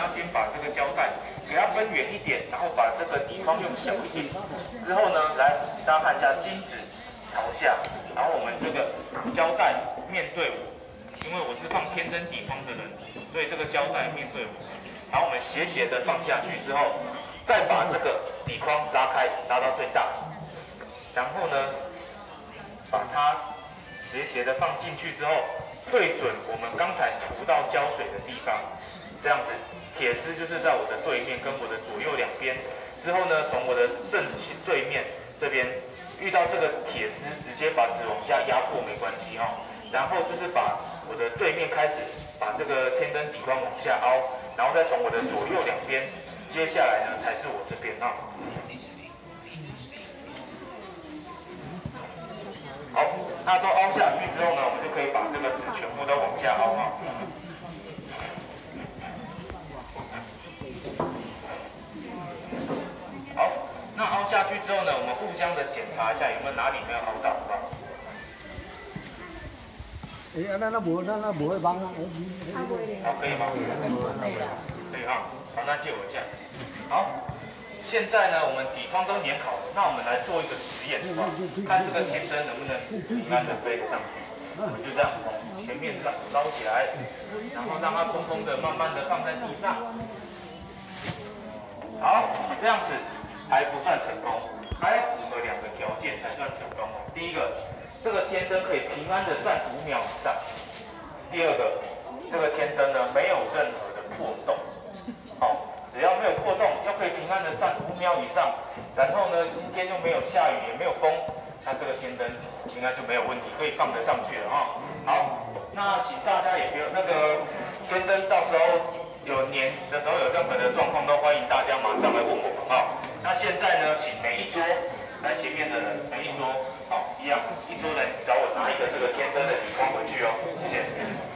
要先把这个胶带给它分远一点，然后把这个底框用小一点。之后呢，来大家看一下金子朝下，然后我们这个胶带面对我，因为我是放天真底框的人，所以这个胶带面对我。然后我们斜斜的放下去之后，再把这个底框拉开，拉到最大。然后呢，把它斜斜的放进去之后，对准我们刚才涂到胶水的地方，这样子，铁丝就是在我的对面跟我的左右两边。之后呢，从我的正对面这边遇到这个铁丝，直接把纸往下压迫没关系哦。然后就是把我的对面开始把这个天灯底框往下凹，然后再从我的左右两边，接下来呢才是我这边哈。好，那都凹下去之后呢，我们就可以把这个纸全部都往下凹啊那凹下去之后呢，我们互相的检查一下有没有哪里没有凹到，好不好？哎，那那不那那不会帮啊？好，可以吗？可以哈。好，那借我一下。好。现在呢，我们底方都粘好了，那我们来做一个实验，是吧？看这个天灯能不能平安的飞得上去。我们就这样从前面捞捞起来，然后让它空空的，慢慢的放在地上。好，这样子还不算成功，还要符合两个条件才算成功哦。第一个，这个天灯可以平安的站五秒以上；第二个，这个天灯呢没有任何的破洞。好。只要没有破洞，又可以平安的站五秒以上，然后呢，今天又没有下雨，也没有风，那这个天灯应该就没有问题，可以放得上去了哈。好，那请大家也不要那个天灯到时候有年的时候有任何的状况，都欢迎大家马上来问我。现在呢请每一桌来前面的每一桌好一样一桌人找我拿一个这个天真的礼花回去哦谢谢。